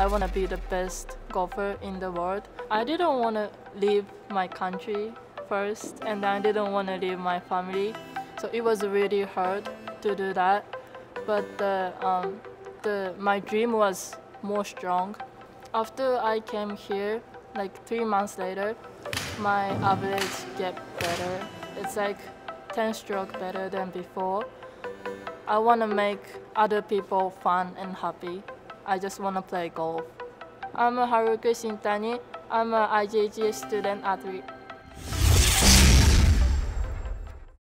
I want to be the best golfer in the world. I didn't want to leave my country first, and I didn't want to leave my family. So it was really hard to do that. But the, um, the, my dream was more strong. After I came here, like three months later, my average get better. It's like 10 stroke better than before. I want to make other people fun and happy. I just want to play golf. I'm a Haruka Shintani. I'm an IJGA student athlete.